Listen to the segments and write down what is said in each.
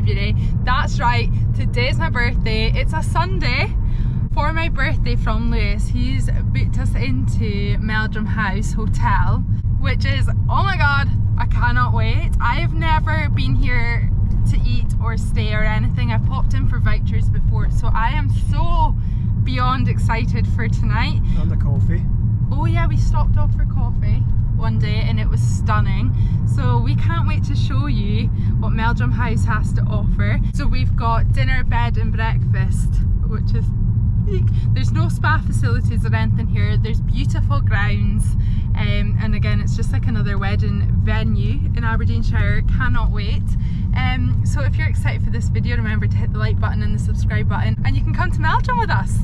February. That's right, today's my birthday. It's a Sunday. For my birthday from Lewis, he's booked us into Meldrum House Hotel, which is, oh my god, I cannot wait. I have never been here to eat or stay or anything. I've popped in for vouchers before, so I am so beyond excited for tonight. And the coffee. Oh yeah, we stopped off for coffee one day and it was stunning. So we can't wait to show you what Meldrum House has to offer. So we've got dinner, bed and breakfast, which is there's no spa facilities or anything here. There's beautiful grounds. Um, and again it's just like another wedding venue in Aberdeenshire. Cannot wait. Um, so if you're excited for this video remember to hit the like button and the subscribe button. And you can come to Meldrum with us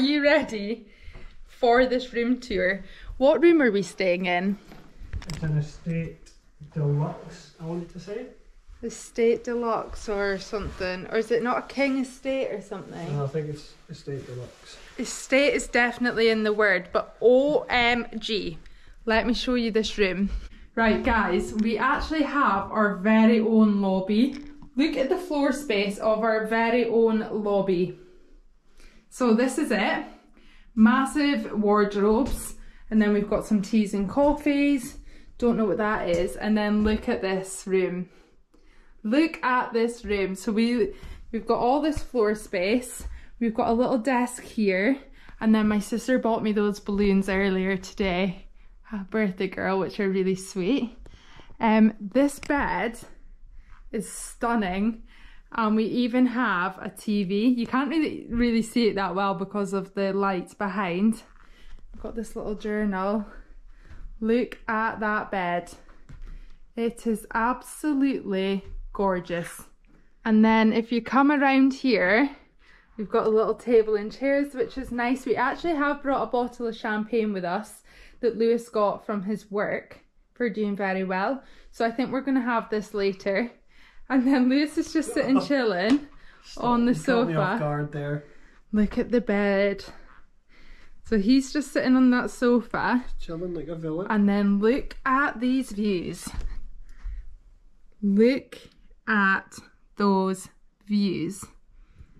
you ready for this room tour what room are we staying in It's an estate deluxe, I wanted to say. estate deluxe or something or is it not a king estate or something No, I think it's estate deluxe. Estate is definitely in the word, but OMG. Let me show you this room. Right, guys, we actually have our very own lobby. Look at the floor space of our very own lobby. So this is it. Massive wardrobes. And then we've got some teas and coffees. Don't know what that is. And then look at this room. Look at this room. So we we've got all this floor space. We've got a little desk here. And then my sister bought me those balloons earlier today. Happy birthday girl, which are really sweet. Um this bed is stunning. And we even have a TV. You can't really really see it that well because of the lights behind. I've got this little journal. Look at that bed. It is absolutely gorgeous. And then if you come around here, we've got a little table and chairs, which is nice. We actually have brought a bottle of champagne with us that Lewis got from his work for doing very well. So I think we're going to have this later. And then Lewis is just sitting oh. chilling on the You caught me off sofa. guard there. Look at the bed. So he's just sitting on that sofa. Chilling like a villain. And then look at these views. Look at those views.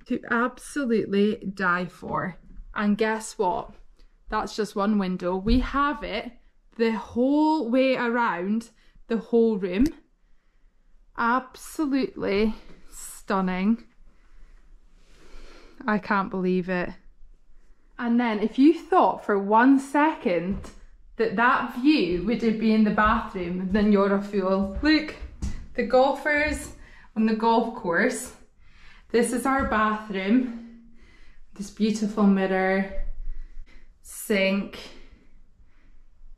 To absolutely die for. And guess what? That's just one window. We have it the whole way around the whole room. Absolutely stunning. I can't believe it. And then if you thought for one second that that view would be in the bathroom, then you're a fool. Look, the golfers on the golf course. This is our bathroom. This beautiful mirror, sink,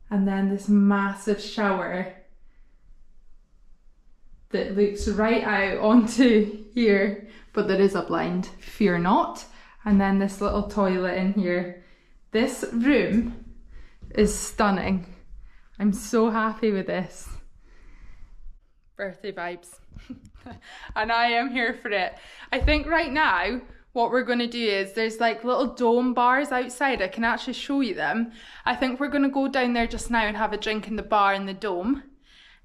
and then this massive shower that looks right out onto here, but there is a blind, fear not. And then this little toilet in here. This room is stunning. I'm so happy with this. Birthday vibes. and I am here for it. I think right now, what we're going to do is there's like little dome bars outside. I can actually show you them. I think we're going to go down there just now and have a drink in the bar in the dome.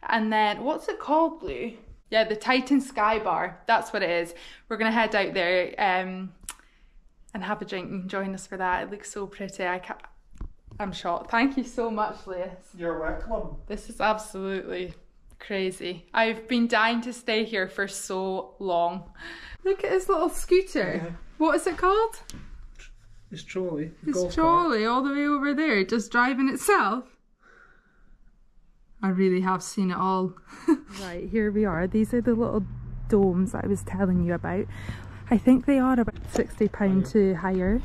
And then, what's it called, Blue? Yeah, the Titan Sky Bar. That's what it is. We're going to head out there um, and have a drink and join us for that. It looks so pretty. I can't, I'm shocked. Thank you so much, Lewis. You're welcome. This is absolutely crazy. I've been dying to stay here for so long. Look at his little scooter. Yeah. What is it called? This trolley. This golf cart. trolley all the way over there, just driving itself. I really have seen it all. right, here we are. These are the little domes I was telling you about. I think they are about £60 to hire.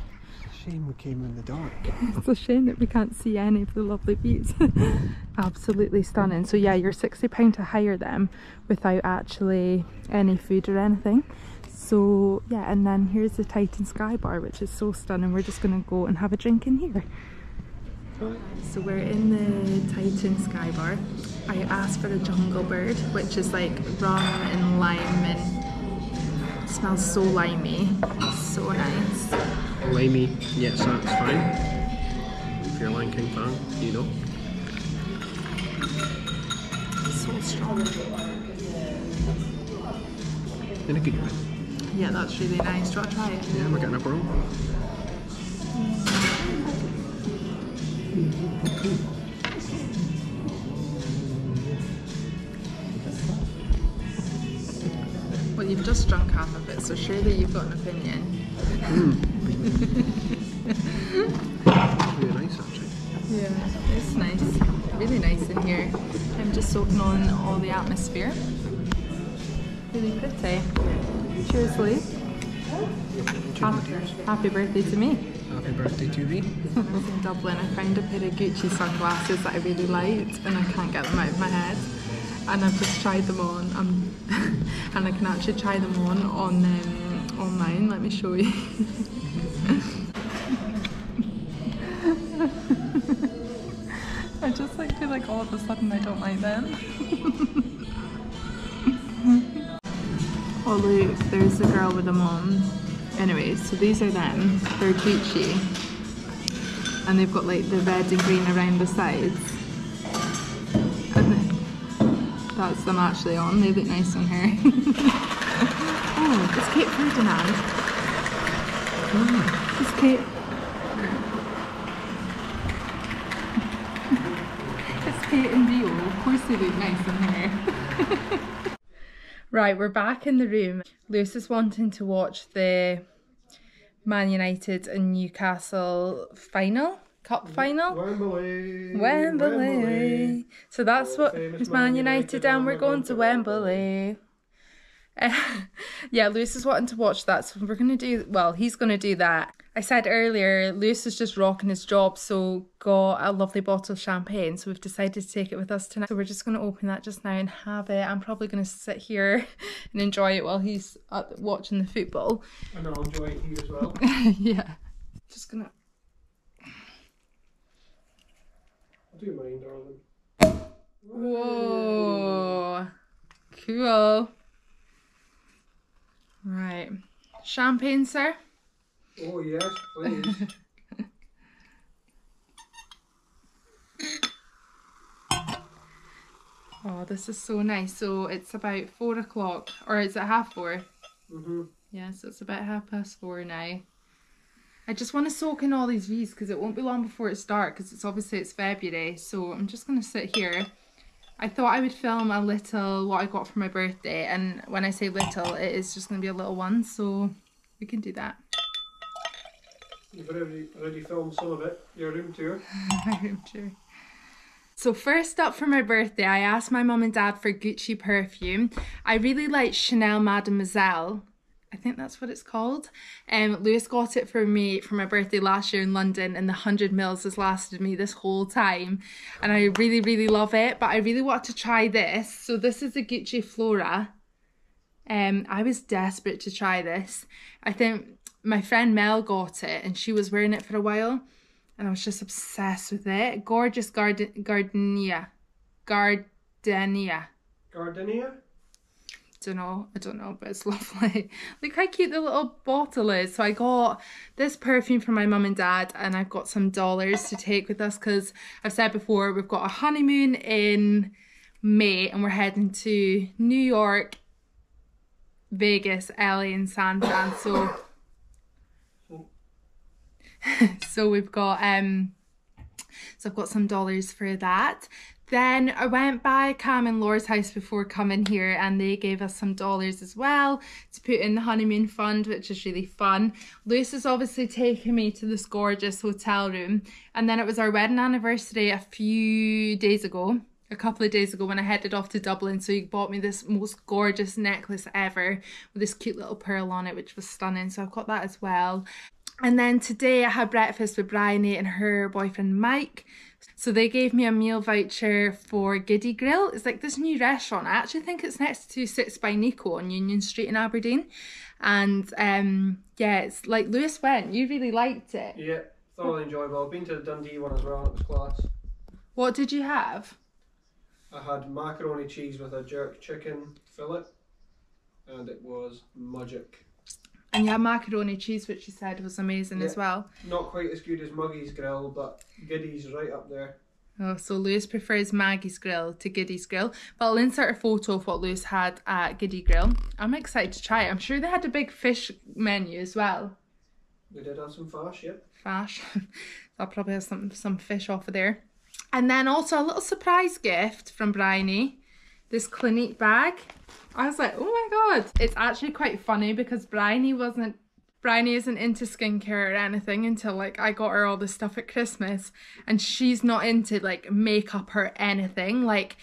Shame we came in the dark. It's a shame that we can't see any of the lovely views. Absolutely stunning. So yeah, you're £60 to hire them without actually any food or anything. So yeah, and then here's the Titan Sky Bar, which is so stunning. We're just gonna go and have a drink in here. So we're in the Titan Sky Bar. I asked for a jungle bird, which is like rum and lime and smells so limey. So nice. Limey. Yes, that's fine. If you're a Lion King fan, you know. So strong. In a good way. Yeah, that's really nice. Do you want to try it? Yeah, we're getting a bro. Mm. Well, you've just drunk half of it, so surely you've got an opinion. Hmm. Really nice actually. Yeah, it's nice. Really nice in here. I'm just soaking on all the atmosphere. Really pretty. Cheers, Lee. Happy, happy birthday to me. Happy birthday to thee. When I was in Dublin, I found a pair of Gucci sunglasses that I really liked, and I can't get them out of my head. And I've just tried them on, um, and I can actually try them on on um, online. Let me show you. I just like feel like all of a sudden I don't like them. oh look, there's the girl with them on. Anyways, so these are them. They're Gucci. And they've got like the red and green around the sides. That's them actually on. They look nice on her. oh, it's Kate Ferdinand. Hmm. It's Kate. It's Kate and Rio. Of course they look nice on her. right, we're back in the room. Lewis is wanting to watch the Man United and Newcastle final, cup final. Wembley. Wembley. So that's what it's Man Man United, and we're going going to to Wembley. Uh, yeah, Lewis is wanting to watch that, so we're gonna do. Well, he's gonna do that. I said earlier, Lewis is just rocking his job, so got a lovely bottle of champagne. So we've decided to take it with us tonight. So we're just gonna open that just now and have it. I'm probably gonna sit here and enjoy it while he's at, watching the football. And I'll enjoy it here as well. yeah, just gonna. I'll do mine, darling. Whoa. Cool. Right. Champagne, sir? Oh yes, please. Oh, this is so nice. So it's about four o'clock, or is it half four? hmm Yeah, so it's about half past four now. I just want to soak in all these views because it won't be long before it's dark because it's obviously it's February. So I'm just going to sit here. I thought I would film a little what I got for my birthday. And when I say little, it is just going to be a little one. So we can do that. You've already, already filmed some of it. Your room tour. my room tour. So first up for my birthday, I asked my mum and dad for Gucci perfume. I really like Chanel Mademoiselle. I think that's what it's called. Um, Lewis got it for me for my birthday last year in London, and the hundred mils has lasted me this whole time, and I really, really love it. But I really want to try this. So this is the Gucci Flora. Um, I was desperate to try this. I think my friend Mel got it, and she was wearing it for a while and I was just obsessed with it. Gorgeous garden gardenia. Gardenia. Gardenia. Don't know, I don't know, but it's lovely. Look how cute the little bottle is. So I got this perfume for my mum and dad, and I've got some dollars to take with us because I've said before we've got a honeymoon in May, and we're heading to New York, Vegas, LA, and San Fran. So so we've got um so I've got some dollars for that. Then I went by Cam and Laura's house before coming here and they gave us some dollars as well to put in the honeymoon fund, which is really fun. Lewis has obviously taken me to this gorgeous hotel room and then it was our wedding anniversary a few days ago a couple of days ago when I headed off to Dublin. So he bought me this most gorgeous necklace ever with this cute little pearl on it, which was stunning. So I've got that as well. And then today I had breakfast with Bryony and her boyfriend Mike. So they gave me a meal voucher for Giddy Grill. It's like this new restaurant. I actually think it's next to Sits by Nico on Union Street in Aberdeen. And um, yeah, it's like Lewis went. You really liked it. Yeah, thoroughly enjoyable. I've been to the Dundee one as well, it was class. What did you have? I had macaroni cheese with a jerk chicken fillet, and it was magic. And you had macaroni cheese, which you said was amazing as well. Not quite as good as Muggy's grill, but Giddy's right up there. Oh, so Lewis prefers Maggie's Grill to Giddy's Grill. But I'll insert a photo of what Lewis had at Giddy Grill. I'm excited to try it. I'm sure they had a big fish menu as well. We did have some fash, yep. Fash. I'll probably have some, some fish off of there. And then also a little surprise gift from Bryony. This Clinique bag. I was like, oh my god. It's actually quite funny because Bryony wasn't Bryony isn't into skincare or anything until like I got her all this stuff at Christmas and she's not into like makeup or anything. Like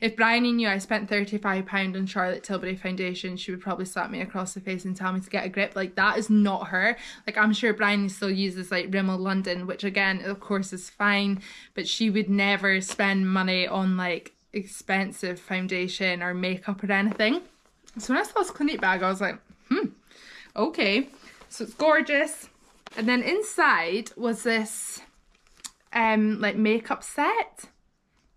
if Bryony knew I spent £35 on Charlotte Tilbury foundation, she would probably slap me across the face and tell me to get a grip. Like that is not her. Like I'm sure Bryony still uses like Rimmel London, which again of course is fine, but she would never spend money on like expensive foundation or makeup or anything. So when I saw this Clinique bag, I was like, hmm, okay. So it's gorgeous. And then inside was this um like makeup set.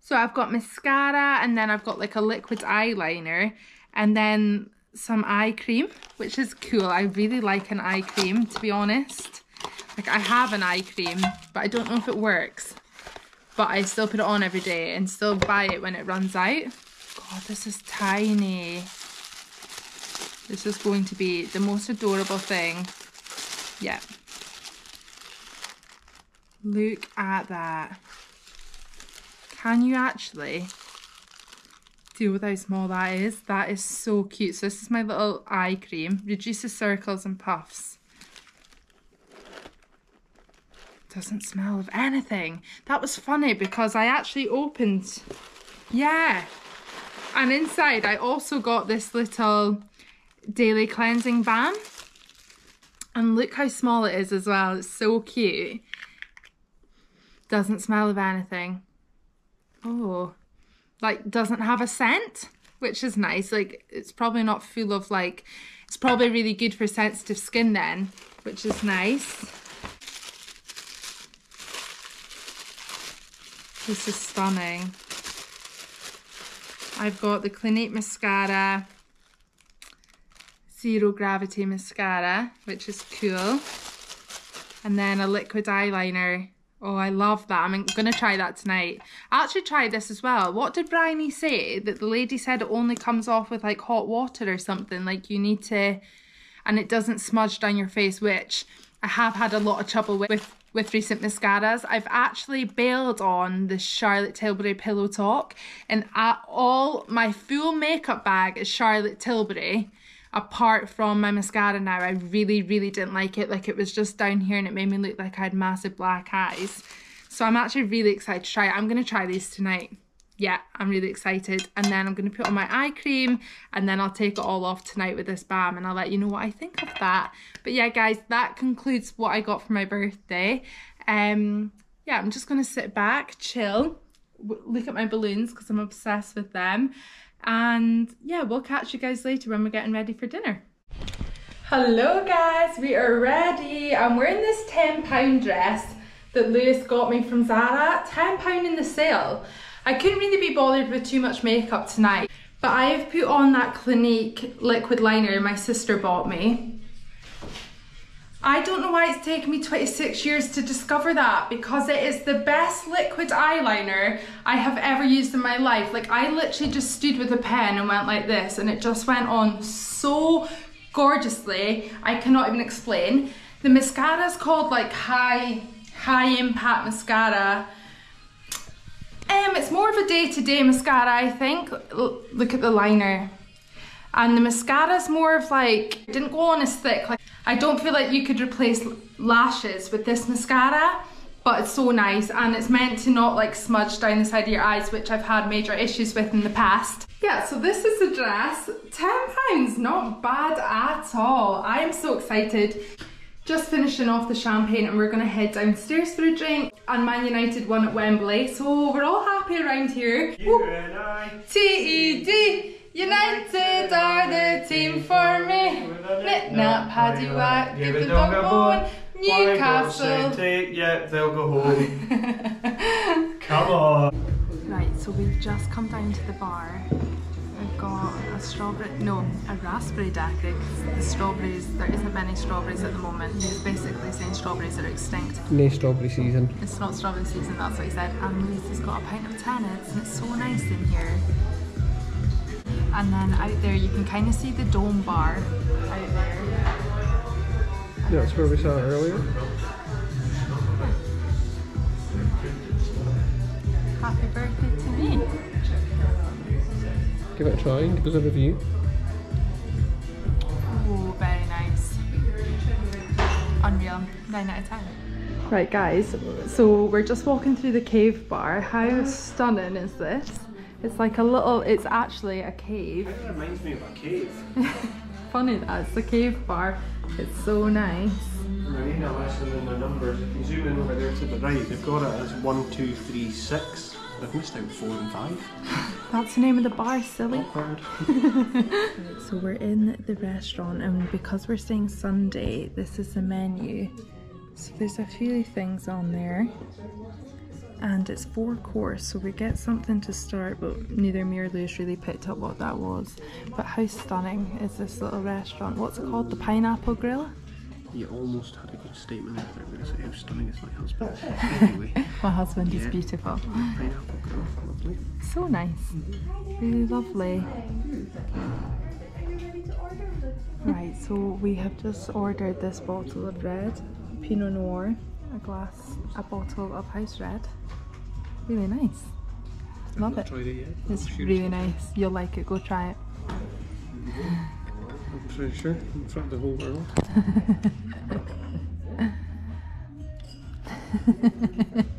So I've got mascara and then I've got like a liquid eyeliner and then some eye cream, which is cool. I really like an eye cream to be honest. Like I have an eye cream, but I don't know if it works. But I still put it on every day and still buy it when it runs out. God, this is tiny. This is going to be the most adorable thing. Yeah. Look at that. Can you actually deal with how small that is? That is so cute. So this is my little eye cream. Reduces circles and puffs. Doesn't smell of anything. That was funny because I actually opened... Yeah. And inside I also got this little daily cleansing balm. And look how small it is as well. It's so cute. Doesn't smell of anything. Oh, like doesn't have a scent, which is nice. Like it's probably not full of like, it's probably really good for sensitive skin then, which is nice. This is stunning. I've got the Clinique mascara, Zero Gravity mascara, which is cool. And then a liquid eyeliner. Oh, I love that. I'm going to try that tonight. I actually tried this as well. What did Bryony say? That the lady said it only comes off with like hot water or something. Like you need to... And it doesn't smudge down your face, which I have had a lot of trouble with, with with recent mascaras. I've actually bailed on the Charlotte Tilbury Pillow Talk and all my full makeup bag is Charlotte Tilbury apart from my mascara now. I really, really didn't like it. Like it was just down here and it made me look like I had massive black eyes. So I'm actually really excited to try it. I'm to try these tonight. Yeah, I'm really excited. And then I'm going to put on my eye cream and then I'll take it all off tonight with this balm and I'll let you know what I think of that. But yeah, guys, that concludes what I got for my birthday. Um, yeah, I'm just going to sit back, chill, look at my balloons because I'm obsessed with them. And yeah, we'll catch you guys later when we're getting ready for dinner. Hello guys, we are ready. I'm wearing this £10 dress that Lewis got me from Zara. £10 in the sale. I couldn't really be bothered with too much makeup tonight, but I have put on that Clinique liquid liner my sister bought me. I don't know why it's taken me 26 years to discover that because it is the best liquid eyeliner I have ever used in my life. Like I literally just stood with a pen and went like this and it just went on so gorgeously. I cannot even explain. The mascara is called like high, high impact mascara. It's more of a day-to-day mascara, I think. L- look at the liner. And the mascara's more of like, didn't go on as thick. Like, I don't feel like you could replace lashes with this mascara, but it's so nice. And it's meant to not like smudge down the side of your eyes, which I've had major issues with in the past. Yeah, so this is the dress. £10, not bad at all. I am so excited. Just finishing off the champagne and we're gonna head downstairs for a drink and Man United won at Wembley, so we're all happy around here. Woo. and I. T-E-D, United are the team for me. Knit, nap, paddy whack, give the dog a bone. Newcastle. Yeah, they'll go home. Come on. Right, so we've just come down to the bar. We've got a strawberry, no, a raspberry daiquiri. The strawberries, there isn't many strawberries at the moment. He's basically saying strawberries are extinct. No strawberry season. It's not strawberry season, that's what he said. And Lewis has got a pint of Tennent's, and it's so nice in here. And then out there, you can kind of see the dome bar out there. That's where we saw it earlier. Happy birthday. Give it a try and give us a review. Oh, very nice. Unreal. 9 out of 10. Right, guys, so we're just walking through the cave bar. How stunning is this? It's like a little, it's actually a cave. It reminds me of a cave. Funny that, it's a cave bar. It's so nice. Marina lesson in the numbers. If you zoom in over there to the right, they've got it as one, two, three, six. They've missed out four and five. That's the name of the bar, silly. So we're in the restaurant, and because we're staying Sunday, this is the menu. So there's a few things on there, and it's four course. So we get something to start, but neither me or Lewis really picked up what that was. But how stunning is this little restaurant? What's it called? The Pineapple Grill. You almost had a good statement there. I'm going to say how stunning is my husband. Anyway, My husband is beautiful. pineapple girl, lovely. So nice, really lovely. Right, so we have just ordered this bottle of red, Pinot Noir, a glass, a bottle of house red. Really nice. Love it. it. It's really nice. You'll like it. Go try it. Mm-hmm. I'm pretty sure in front of the whole world.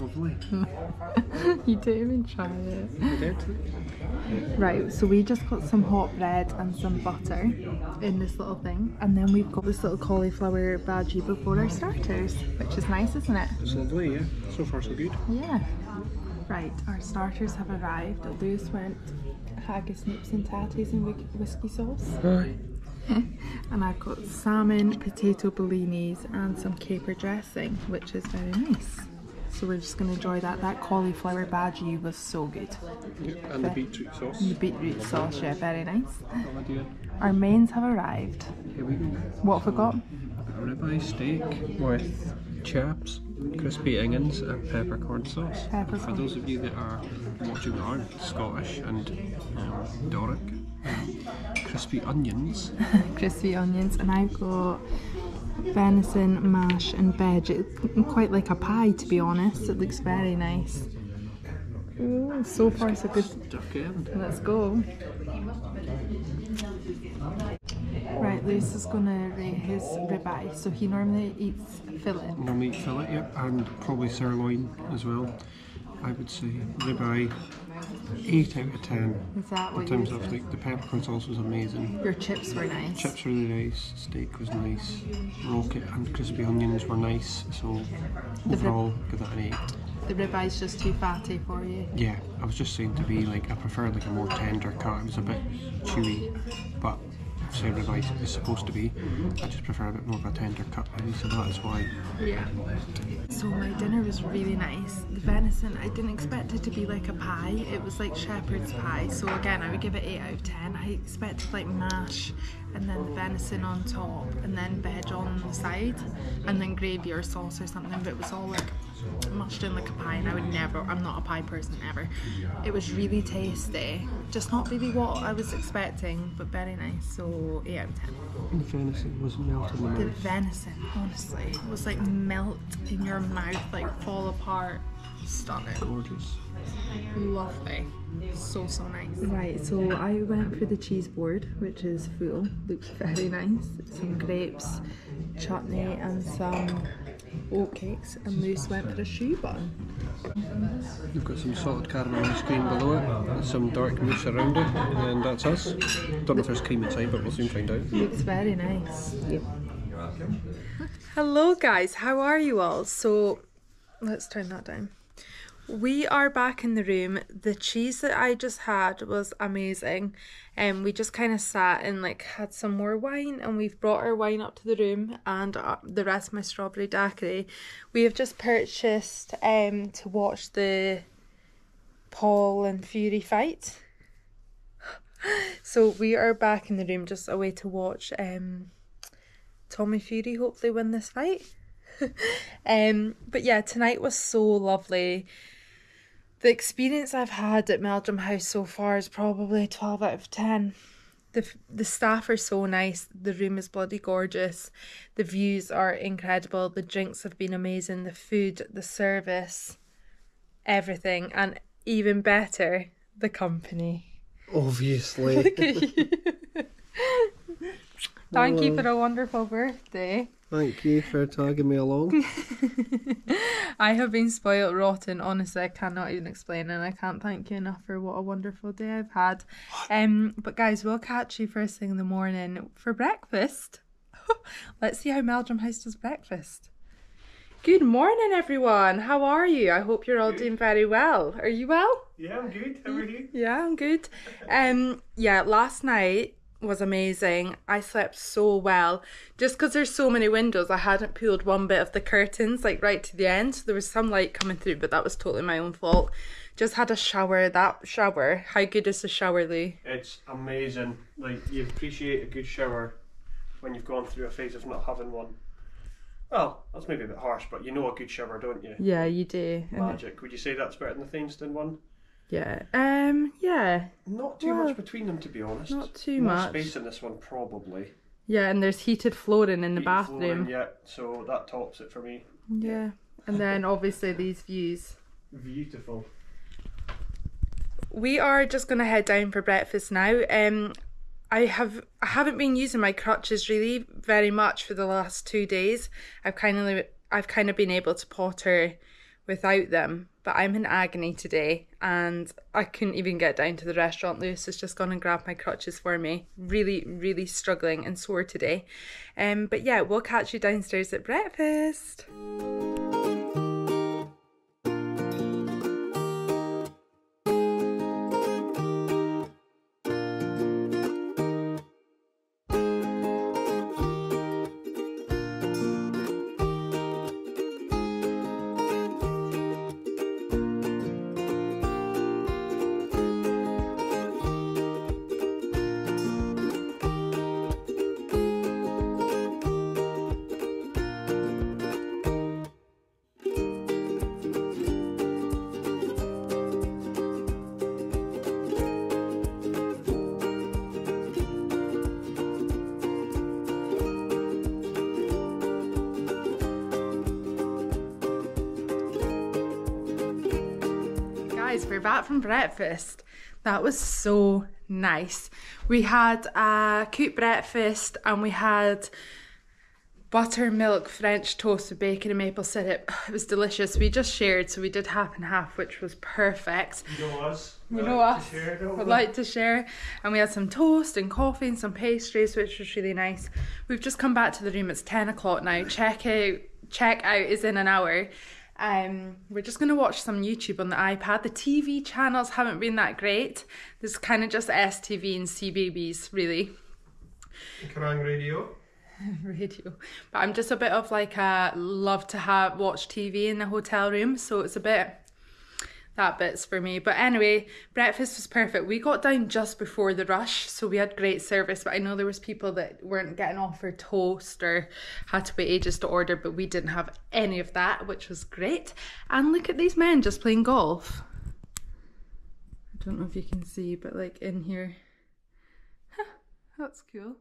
lovely. you didn't even try it. Right, so we just got some hot bread and some butter in this little thing, and then we've got this little cauliflower bhaji before our starters, which is nice, isn't it? It's lovely, yeah. So far, so good. Yeah. Right, our starters have arrived. Lewis went haggis, nips and tatties and whis- whiskey sauce. And I've got salmon, potato blinis and some caper dressing, which is very nice. So we're just going to enjoy that. That cauliflower bhaji was so good. Yeah, and the beetroot sauce. The beetroot sauce, yeah, very nice. All I did. Our mains have arrived. Here we go. What have we got? A ribeye steak with chaps, crispy onions, and peppercorn sauce. Peppercorn. For those of you that are watching that aren't Scottish and um, Doric, crispy onions. Crispy onions, and I've got venison, mash, and veg. It's quite like a pie, to be honest. It looks very nice. Ooh, so far so good. Let's go. Lewis is gonna rate his ribeye. So he normally eats fillet. No meat fillet, yep, and probably sirloin as well. I would say ribeye, 8 out of 10. Is that In what you terms of like the peppercorn sauce was amazing. Your chips were nice. Chips were really nice, steak was nice, rocket and crispy onions were nice, so overall give that an 8. The ribeye's just too fatty for you. Yeah, I was just saying to be like, I prefer like a more tender cut, it was a bit chewy, say ribeye is supposed to be, I just prefer a bit more of a tender cut maybe, so that is why. Yeah. So my dinner was really nice. The venison, I didn't expect it to be like a pie. It was like shepherd's pie. So again, I would give it 8 out of 10. I expected like mash and then the venison on top and then veg on the side and then gravy or sauce or something. But it was all like mushed in like a pie and I would never, I'm not a pie person ever. It was really tasty. Just not really what I was expecting, but very nice. So 8 out of 10. The venison was melted in The the venison, honestly, was like melt in your mouth, like fall apart. Stunning. Gorgeous. Lovely. So, so nice. Right, so I went for the cheese board, which is full. Looks very nice. Some grapes, chutney, and some oatcakes. And Moose went for a choux bun. You've got some salted caramel ice cream below it, and some dark mousse around it, and that's us. Don't know if there's cream inside, but we'll soon find out. Looks very nice. Yep. Hello, guys. How are you all? So, let's turn that down. We are back in the room. The cheese that I just had was amazing. And um, we just kind of sat and like had some more wine, and we've brought our wine up to the room and uh, the rest of my strawberry daiquiri. We have just purchased um to watch the Paul and Fury fight. So we are back in the room just away to watch um Tommy Fury hopefully win this fight. um, but yeah, tonight was so lovely. The experience I've had at Meldrum House so far is probably 12 out of 10. The, the staff are so nice. The room is bloody gorgeous. The views are incredible. The drinks have been amazing. The food, the service, everything. And even better, the company. Obviously. Thank you for a wonderful birthday. Thank you for tagging me along. I have been spoiled rotten. Honestly, I cannot even explain, and I can't thank you enough for what a wonderful day I've had. Um, but guys, we'll catch you first thing in the morning for breakfast. Let's see how Meldrum House does breakfast. Good morning, everyone. How are you? I hope you're all doing very well. Are you well? Yeah, I'm good. How are you? Yeah, I'm good. Um, yeah, last night was amazing. I slept so well. Just because there's so many windows, I hadn't pulled one bit of the curtains like right to the end. So there was some light coming through, but that was totally my own fault. Just had a shower. That shower. How good is the shower, Lee? It's amazing. Like you appreciate a good shower when you've gone through a phase of not having one. Well, that's maybe a bit harsh, but you know a good shower, don't you? Yeah, you do. Magic. Would you say that's better than the Thainstone one? Yeah. Um. Yeah. Not too Well, much between them, to be honest. not too More much. space in this one, probably. Yeah, and there's heated flooring in the Heated bathroom. flooring, yeah, so that tops it for me. Yeah. And then obviously these views. Beautiful. we are just gonna head down for breakfast now. Um, I have I haven't been using my crutches really very much for the last two days. I've kind of I've kind of been able to potter without them, but I'm in agony today, and I couldn't even get down to the restaurant. Lewis has just gone and grabbed my crutches for me. Really, really struggling and sore today. Um, but yeah, we'll catch you downstairs at breakfast. Back from breakfast. That was so nice. We had a cute breakfast and we had buttermilk French toast with bacon and maple syrup. It was delicious. We just shared, so we did half and half, which was perfect. You know us. You We know like us. share, Would we? like to share. And we had some toast and coffee and some pastries, which was really nice. We've just come back to the room. It's 10 o'clock now. Check out, check out is in an hour. Um, we're just going to watch some YouTube on the iPad. The TV channels haven't been that great. There's kind of just STV and CBBC, really. Kerrang Radio. radio. But I'm just a bit of like a love to have watch TV in the hotel room, so it's a bit that bit's for me. But anyway, breakfast was perfect. We got down just before the rush, so we had great service. But I know there was people that weren't getting offered toast or had to wait ages to order, but we didn't have any of that, which was great. And look at these men just playing golf. I don't know if you can see, but like in here. That's cool.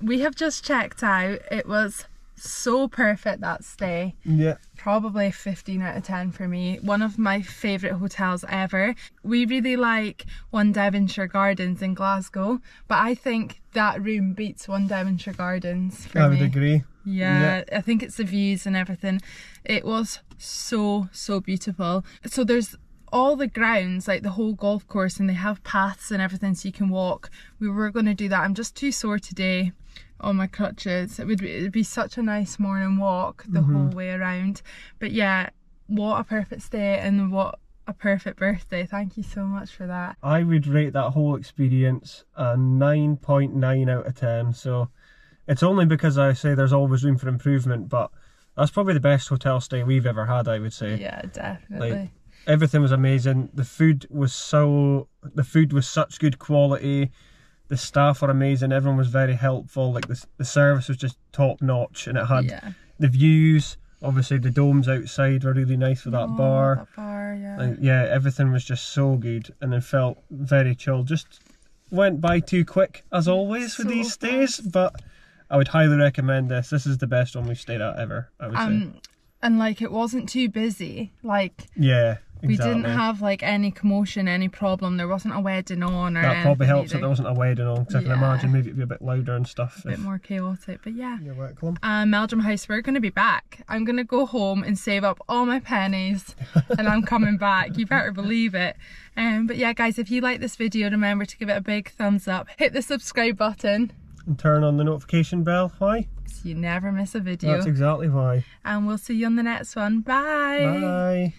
We have just checked out. It was So perfect that stay. Yeah. Probably 15 out of 10 for me. One of my favourite hotels ever. We really like One Devonshire Gardens in Glasgow, but I think that room beats One Devonshire Gardens for I me. would agree. Yeah, I think it's the views and everything. It was so, so beautiful. So there's all the grounds, like the whole golf course, and they have paths and everything so you can walk. We were going to do that. I'm just too sore today on my crutches. It would be, it'd be such a nice morning walk the mm-hmm. whole way around. But yeah, what a perfect stay and what a perfect birthday. Thank you so much for that. I would rate that whole experience a 9.9 out of 10. So it's only because I say there's always room for improvement, but that's probably the best hotel stay we've ever had, I would say. Yeah, definitely. Everything was amazing. The food was so the food was such good quality. The staff were amazing. Everyone was very helpful. Like the the service was just top notch, and it had yeah. the views. Obviously, the domes outside were really nice for that Oh, bar. That bar, yeah. Like, yeah, everything was just so good, and it felt very chill. Just went by too quick as always with So these stays, but I would highly recommend this. This is the best one we've stayed at ever. I would say. um, and like it wasn't too busy. Like Yeah, we didn't have like any commotion, any problem. There wasn't a wedding on or that probably anything helps that there wasn't a wedding on, because I can imagine maybe it'd be a bit louder and stuff. a bit more chaotic. But yeah. You're welcome. Uh, Meldrum House, we're going to be back. I'm going to go home and save up all my pennies and I'm coming back. You better believe it. Um, but yeah, guys, if you like this video, remember to give it a big thumbs up. Hit the subscribe button And turn on the notification bell. Why? so you never miss a video. That's exactly why. and we'll see you on the next one. Bye. Bye.